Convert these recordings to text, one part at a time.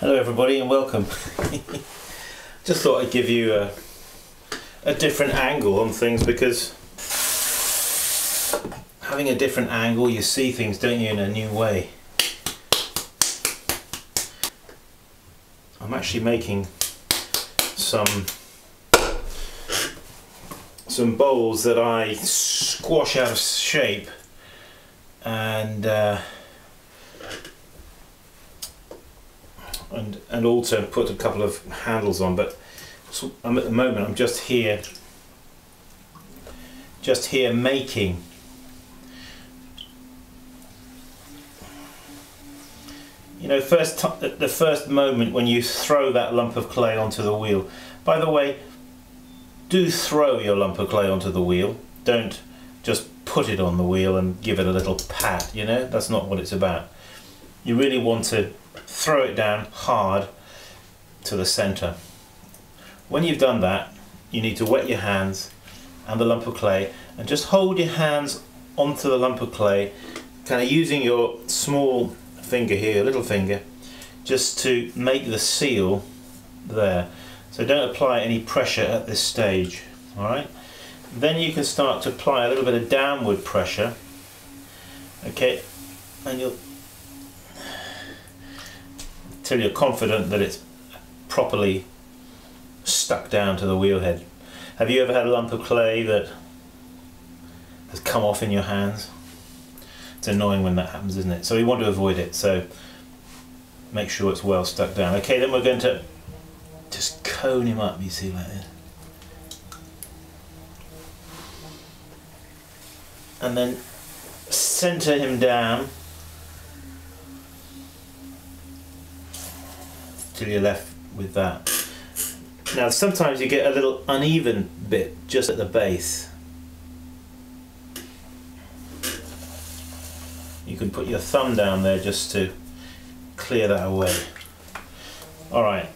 Hello everybody and welcome. Just thought I'd give you a, a different angle on things because having a different angle you see things don't you in a new way. I'm actually making some some bowls that I squash out of shape and uh, and and also put a couple of handles on but so I'm at the moment I'm just here just here making. You know first the first moment when you throw that lump of clay onto the wheel. By the way do throw your lump of clay onto the wheel. Don't just put it on the wheel and give it a little pat you know? That's not what it's about. You really want to throw it down hard to the center when you've done that you need to wet your hands and the lump of clay and just hold your hands onto the lump of clay kind of using your small finger here, little finger, just to make the seal there. So don't apply any pressure at this stage, alright? Then you can start to apply a little bit of downward pressure, okay, and you'll, till you're confident that it's properly stuck down to the wheel head. Have you ever had a lump of clay that has come off in your hands? It's annoying when that happens, isn't it? So we want to avoid it. So make sure it's well stuck down. Okay, then we're going to just cone him up, you see, like this. And then center him down till you're left with that. Now sometimes you get a little uneven bit just at the base you can put your thumb down there just to clear that away. Alright,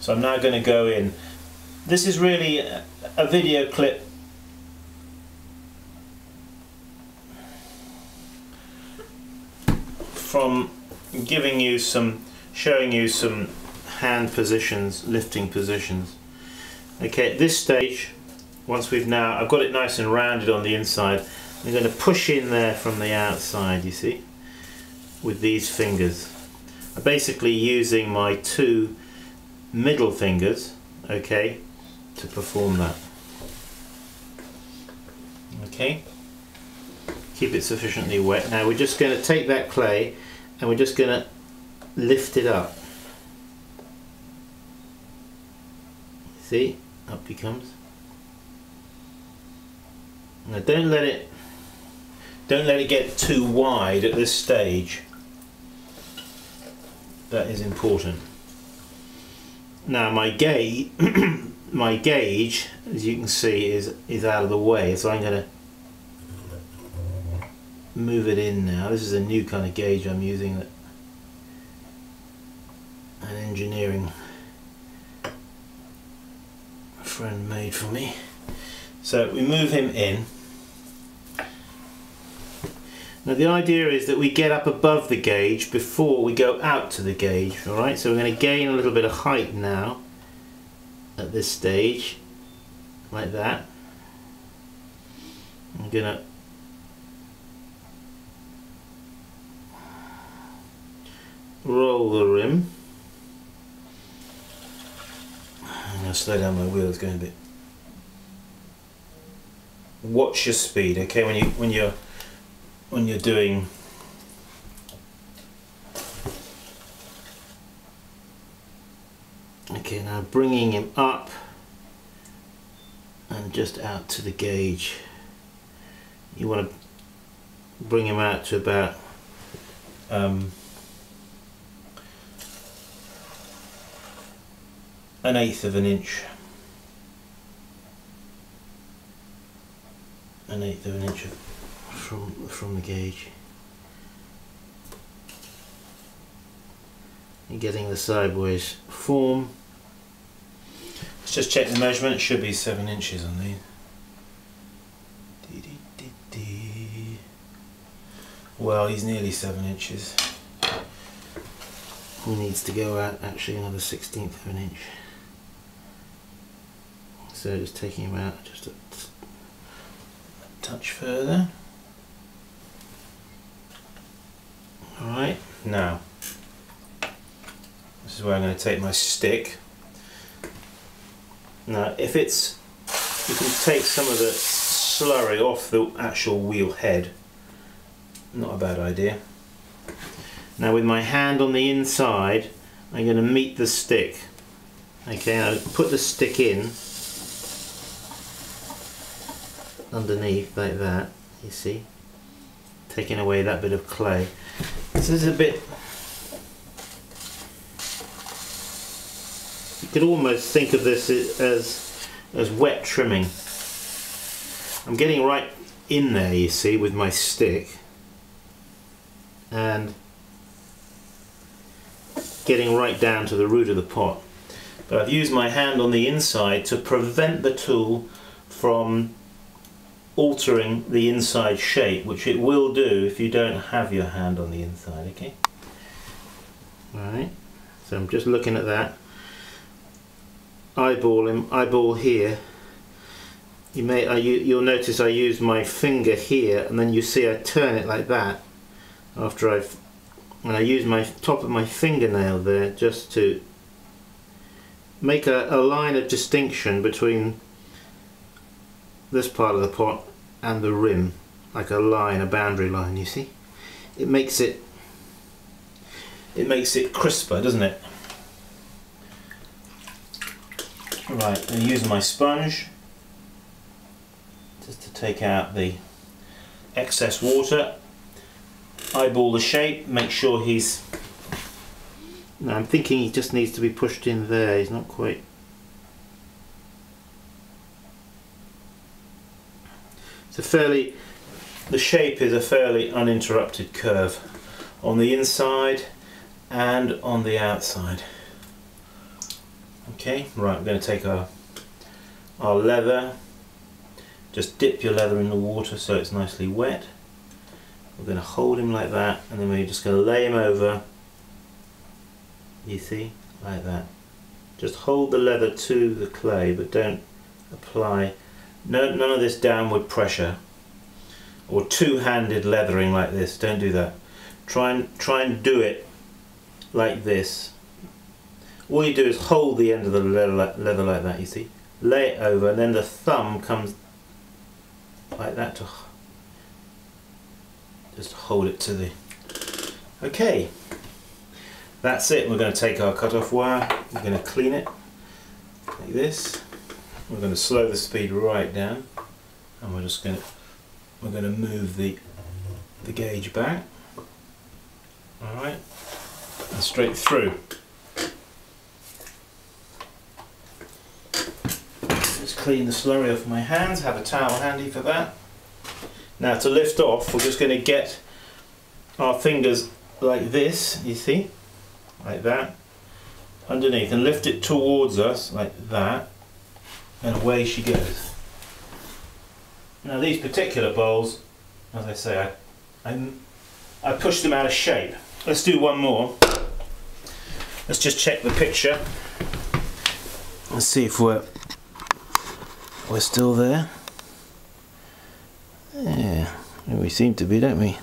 so I'm now going to go in. This is really a video clip from giving you some, showing you some hand positions, lifting positions. Okay, at this stage, once we've now, I've got it nice and rounded on the inside, I'm going to push in there from the outside, you see, with these fingers. I'm basically using my two middle fingers, okay, to perform that. Okay, keep it sufficiently wet. Now we're just going to take that clay and we're just going to lift it up. See, up he comes. Now don't let it don't let it get too wide at this stage. That is important. Now my gauge, my gauge, as you can see, is is out of the way, so I'm going to move it in now. This is a new kind of gauge I'm using that an engineering friend made for me. So we move him in. Now the idea is that we get up above the gauge before we go out to the gauge, alright? So we're going to gain a little bit of height now at this stage, like that. I'm going to roll the rim. I'm going to slow down my wheel, it's going a bit. Watch your speed, okay? When you when you're when you're doing okay now bringing him up and just out to the gauge you want to bring him out to about um, an eighth of an inch an eighth of an inch from from the gauge. You're getting the sideways form. Let's just check the measurement. It should be seven inches on these. Well, he's nearly seven inches. he needs to go out actually another 16th of an inch so just taking him out just a touch further. Alright. Now this is where I'm going to take my stick. Now if it's you can take some of the slurry off the actual wheel head. Not a bad idea. Now with my hand on the inside I'm going to meet the stick. Okay I put the stick in underneath like that you see? Taking away that bit of clay. This is a bit you could almost think of this as as wet trimming. I'm getting right in there you see with my stick. And getting right down to the root of the pot. But I've used my hand on the inside to prevent the tool from altering the inside shape, which it will do if you don't have your hand on the inside, okay? Alright, so I'm just looking at that. Eyeball him, eyeball here. You may, I, you, you'll notice I use my finger here and then you see I turn it like that after I've, and I use my top of my fingernail there just to make a, a line of distinction between this part of the pot and the rim like a line, a boundary line, you see? It makes it it makes it crisper, doesn't it? Right, I'm using my sponge just to take out the excess water. Eyeball the shape, make sure he's no, I'm thinking he just needs to be pushed in there, he's not quite It's a fairly, the shape is a fairly uninterrupted curve on the inside and on the outside. Okay, right, I'm going to take our, our leather, just dip your leather in the water so it's nicely wet. We're going to hold him like that and then we're just going to lay him over, you see, like that. Just hold the leather to the clay but don't apply no, none of this downward pressure or two-handed leathering like this. Don't do that. Try and try and do it like this. All you do is hold the end of the leather, leather like that. You see, lay it over, and then the thumb comes like that to just hold it to the. Okay, that's it. We're going to take our cut-off wire. We're going to clean it like this. We're going to slow the speed right down and we're just going to we're going to move the the gauge back. Alright and straight through. Just clean the slurry off my hands have a towel handy for that. Now to lift off we're just going to get our fingers like this you see? Like that. Underneath and lift it towards us like that and away she goes. Now these particular bowls, as I say, I, I, I pushed them out of shape. Let's do one more. Let's just check the picture. Let's see if we're we're still there. Yeah, we seem to be, don't we?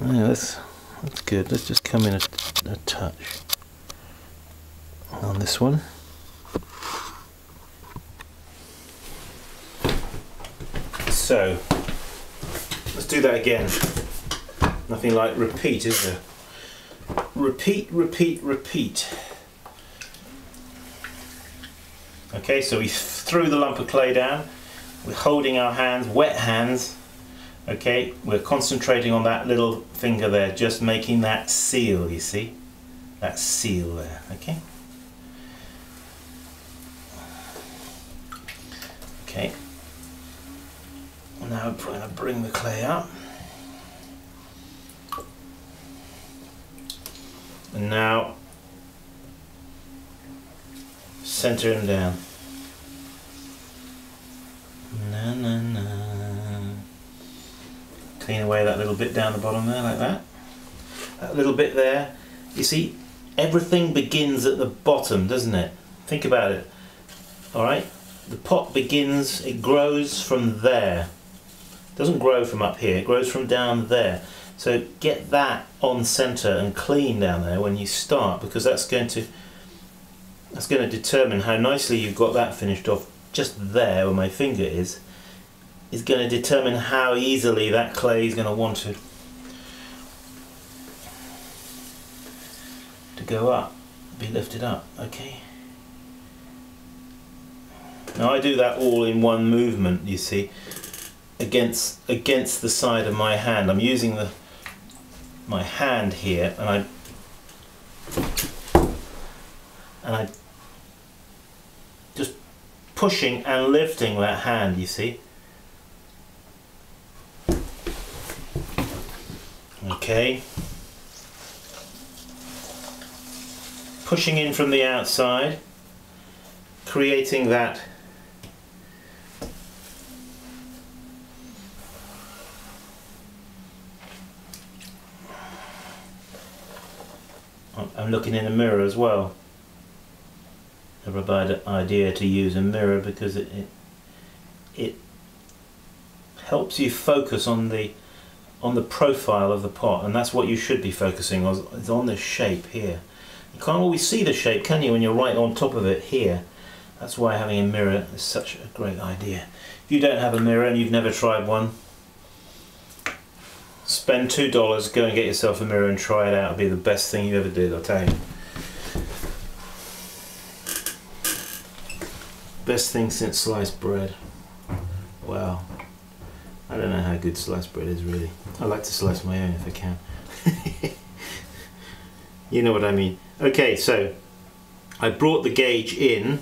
Yeah, that's that's good. Let's just come in a, a touch on this one. So, let's do that again. Nothing like repeat, is there? Repeat, repeat, repeat. Okay, so we threw the lump of clay down. We're holding our hands, wet hands. Okay, we're concentrating on that little finger there, just making that seal, you see? That seal there, okay? Okay, now I'm going to bring the clay up. And now center him down. Na, na, na. Clean away that little bit down the bottom there like that. That little bit there You see, everything begins at the bottom, doesn't it? Think about it. All right, the pot begins, it grows from there. Doesn't grow from up here, it grows from down there. So get that on center and clean down there when you start because that's going to that's going to determine how nicely you've got that finished off just there where my finger is is going to determine how easily that clay is going to want to to go up be lifted up okay now I do that all in one movement you see against against the side of my hand. I'm using the my hand here and I and I just pushing and lifting that hand you see? Okay. Pushing in from the outside creating that I'm looking in a mirror as well. Never a provide idea to use a mirror because it, it it helps you focus on the on the profile of the pot and that's what you should be focusing on is on the shape here. You can't always see the shape can you when you're right on top of it here. That's why having a mirror is such a great idea. If you don't have a mirror and you've never tried one spend two dollars, go and get yourself a mirror and try it out. It'll be the best thing you ever did, I'll tell you. Best thing since sliced bread. Wow. I don't know how good sliced bread is really. I like to slice my own if I can. you know what I mean. Okay, so I brought the gauge in.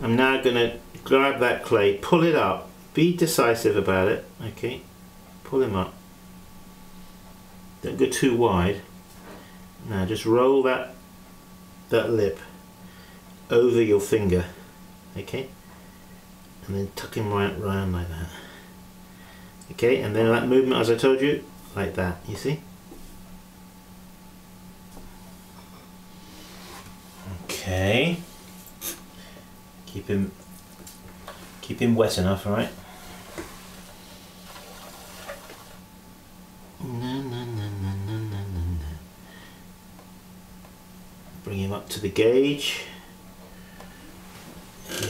I'm now going to grab that clay, pull it up, be decisive about it. Okay, pull him up. Don't go too wide. Now just roll that that lip over your finger, okay? And then tuck him right round like that. Okay, and then that movement, as I told you, like that, you see? Okay. Keep him keep him wet enough, alright? To the gauge.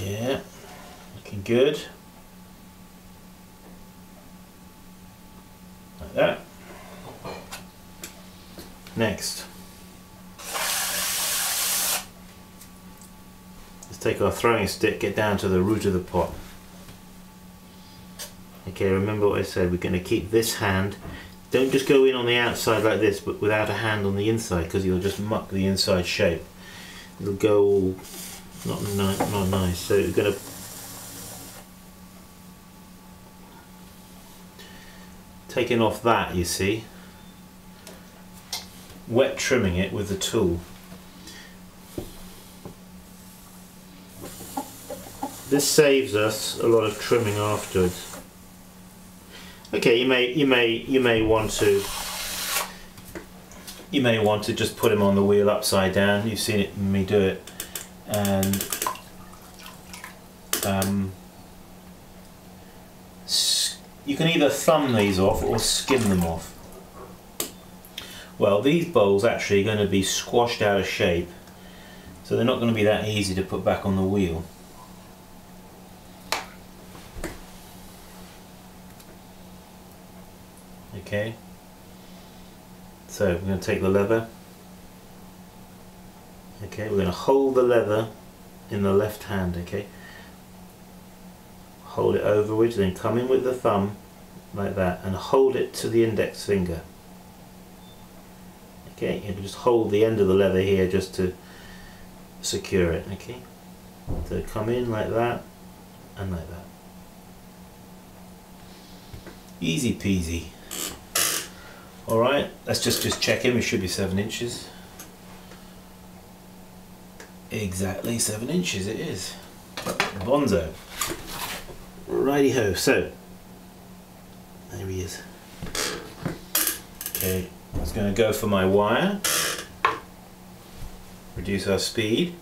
Yeah, looking good. Like that. Next. Let's take our throwing stick, get down to the root of the pot. Okay, remember what I said, we're going to keep this hand don't just go in on the outside like this, but without a hand on the inside, because you'll just muck the inside shape. It'll go all not, ni not nice. So going to taking off that, you see, wet trimming it with the tool. This saves us a lot of trimming afterwards. Okay, you may you may you may want to you may want to just put him on the wheel upside down. You've seen it me do it, and um, you can either thumb these off or skim them off. Well, these bowls actually are going to be squashed out of shape, so they're not going to be that easy to put back on the wheel. okay so we're going to take the leather. Okay we're going to hold the leather in the left hand okay? Hold it over overwards then come in with the thumb like that and hold it to the index finger. Okay and just hold the end of the leather here just to secure it okay? So come in like that and like that. Easy peasy Alright, let's just, just check in, we should be 7 inches. Exactly 7 inches it is. Bonzo. Righty ho, so, there he is. Okay, I was going to go for my wire. reduce our speed,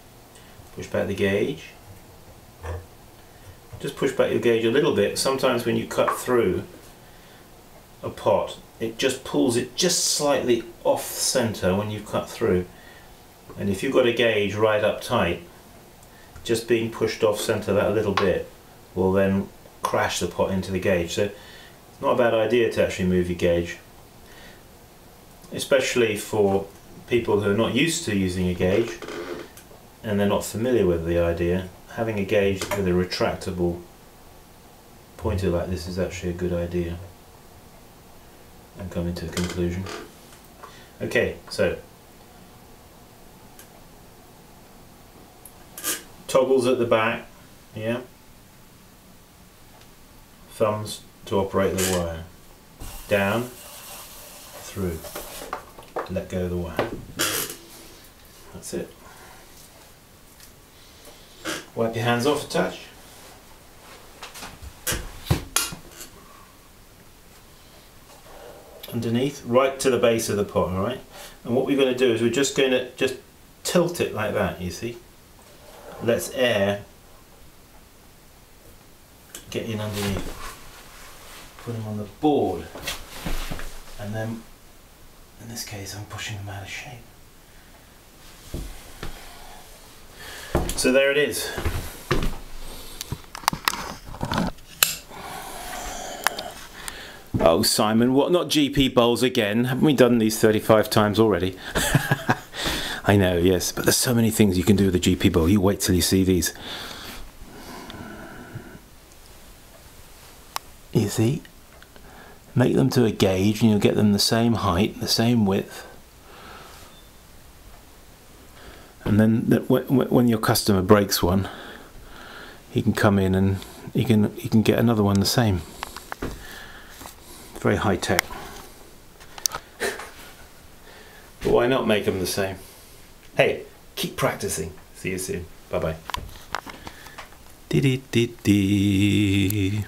push back the gauge. Just push back your gauge a little bit. Sometimes when you cut through a pot, it just pulls it just slightly off center when you've cut through. And if you've got a gauge right up tight, just being pushed off center that little bit will then crash the pot into the gauge. So it's not a bad idea to actually move your gauge, especially for people who are not used to using a gauge and they're not familiar with the idea. Having a gauge with a retractable pointer like this is actually a good idea. I'm coming to a conclusion. Okay, so toggles at the back, yeah. Thumbs to operate the wire. Down, through. Let go of the wire. That's it. Wipe your hands off a touch. Underneath, right to the base of the pot, alright? And what we're going to do is we're just going to just tilt it like that, you see? Let's air get in underneath. Put them on the board. And then, in this case, I'm pushing them out of shape. So there it is. Oh, Simon, what? Not GP bowls again? Haven't we done these 35 times already? I know, yes, but there's so many things you can do with a GP bowl. You wait till you see these. You see? Make them to a gauge and you'll get them the same height, the same width. And then when your customer breaks one, he can come in and he can he can get another one the same. Very high tech. but why not make them the same? Hey, keep practicing. See you soon. Bye bye. Dee dee dee dee.